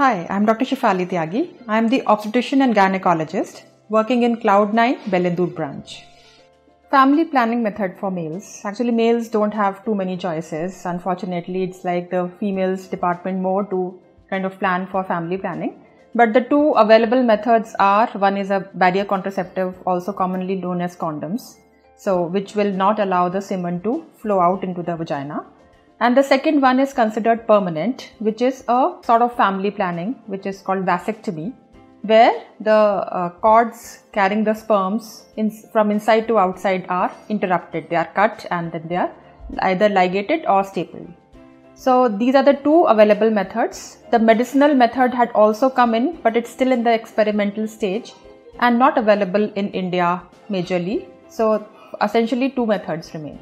Hi, I'm Dr. Shefali Tyagi. I'm the obstetrician and gynecologist working in Cloud9 Bellandur branch. Family planning method for males. Actually, males don't have too many choices. Unfortunately, it's like the females department more to kind of plan for family planning. But the two available methods are one is a barrier contraceptive, also commonly known as condoms, so which will not allow the semen to flow out into the vagina. And the second one is considered permanent, which is a sort of family planning, which is called vasectomy, where the uh, cords carrying the sperms in, from inside to outside are interrupted. They are cut and then they are either ligated or stapled. So these are the two available methods. The medicinal method had also come in, but it's still in the experimental stage and not available in India majorly. So essentially two methods remain.